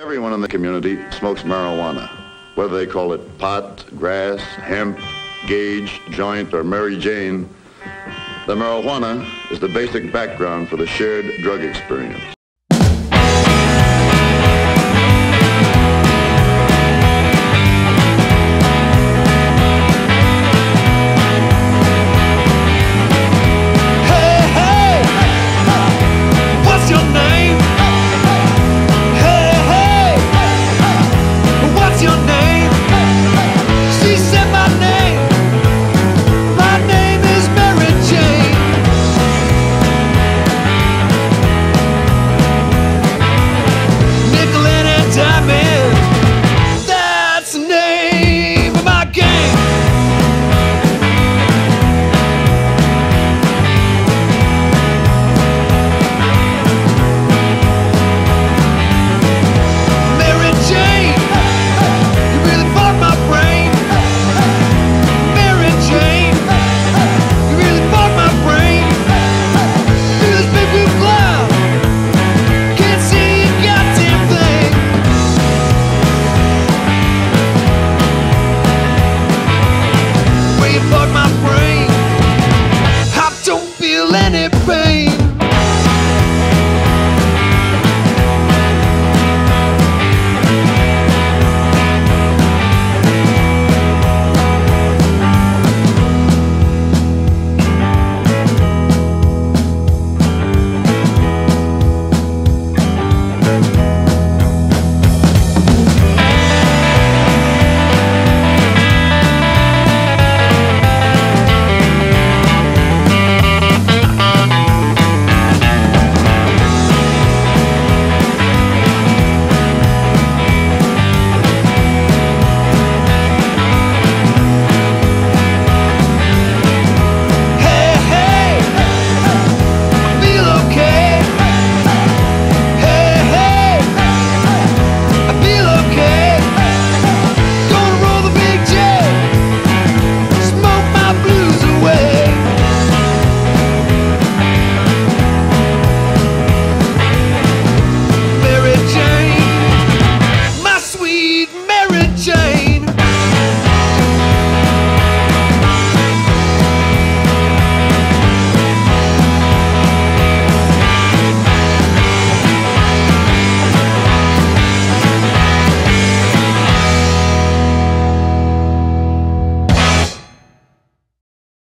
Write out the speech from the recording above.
Everyone in the community smokes marijuana, whether they call it pot, grass, hemp, gage, joint, or Mary Jane. The marijuana is the basic background for the shared drug experience. but